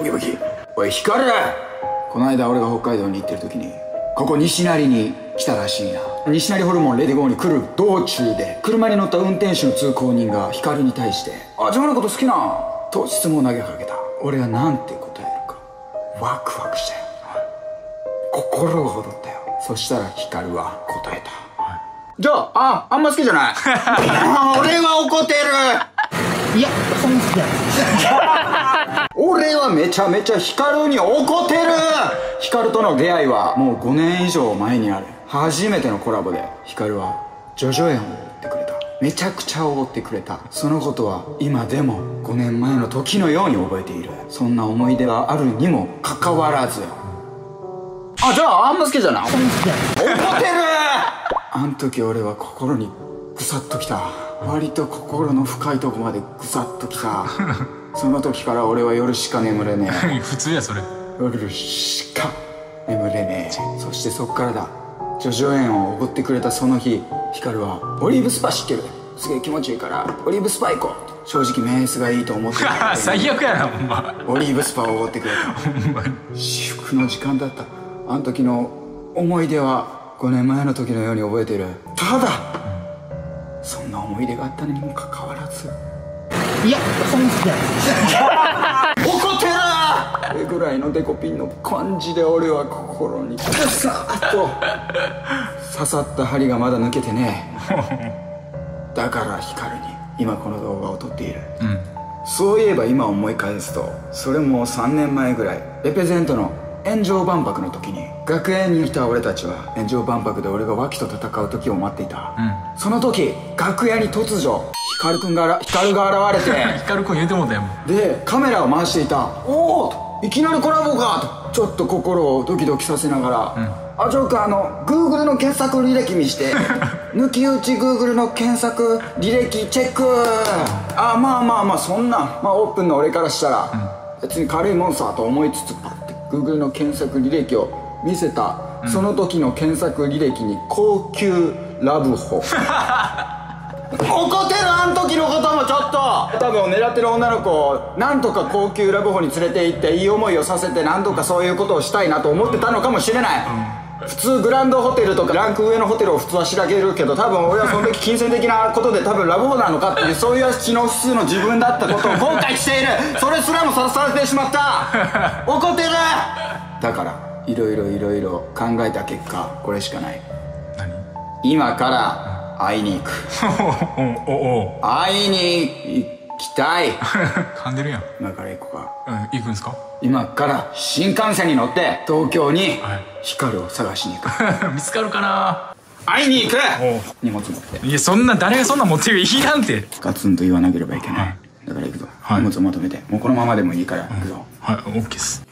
ブキブキおい光るこの間俺が北海道に行ってる時にここ西成に来たらしいな西成ホルモンレディゴーに来る道中で車に乗った運転手の通行人が光に対して「あ自分のこと好きな?」と質問を投げかけた俺は何て答えるかワクワクしたよ心が躍ったよそしたら光は答えた、じゃあああんま好きじゃない俺は怒めちゃめちゃ光に怒ってる。光との出会いはもう5年以上前にある。初めてのコラボで光はジョジョ園を追ってくれた。めちゃくちゃおってくれた。そのことは今でも5年前の時のように覚えている。そんな思い出があるにもかかわらず。あじゃああんま好きじゃない。怒ってる。あん時俺は心にぐさっときた。割と心の深いとこまでぐさっときた。その時から俺は夜しか眠れねえ。普通やそれ。夜しか眠れねえ。そしてそっからだ。ジョジョ園をおごってくれたその日光はオリーブスパ知ってる。すげえ気持ちいいからオリーブスパ行こう。正直メンスがいいと思ってた 最悪やなほんま。オリーブスパをおごってくれた。ほんまに。至福の時間だった。あの時の思い出は5年前の時のように覚えている。ただそんな思い出があったにもかかわらずいやそんな好きじゃない怒ってるこれぐらいのデコピンの感じで俺は心に。グサッと。刺さった針がまだ抜けてね。だから光に。今この動画を撮っている。うん。そういえば今思い返すとそれも3年前ぐらい。レペゼントの炎上万博の時に学園にいた俺たちは炎上万博で俺が脇と戦う時を待っていた、その時楽屋に突如光くんが光が現れて 光くん言うてもうたやんでカメラを回していた「おおいきなりコラボか!」とちょっと心をドキドキさせながら「あジョー君あの Google の検索履歴見して 抜き打ち Google の検索履歴チェック。あまあまあまあそんな、まあ、オープンの俺からしたら、別に軽いもんさと思いつつパッて Google の検索履歴を見せた、その時の検索履歴に高級ラブホ怒ってるあん時のこともちょっと多分狙ってる女の子をなんとか高級ラブホに連れて行っていい思いをさせて何とかそういうことをしたいなと思ってたのかもしれない、普通グランドホテルとかランク上のホテルを普通は調べるけど多分俺はその時金銭的なことで多分ラブホなのかっていうそういう知能指数の自分だったことを後悔している。それすらもさされてしまった。怒ってる！だからいろいろいろいろ考えた結果これしかない。何今から会いに行く。おおお会いに行きたい。噛んでるやん。今から行こうか。うん行くんすか？今から新幹線に乗って東京にはい。光を探しに行く。見つかるかな？会いに行く。荷物持って。いやそんな誰がそんなん持ってる？いらんて。ガツンと言わなければいけない。だから行くぞ。はい。荷物をまとめて。もうこのままでもいいから行くぞ。はいオッケーっす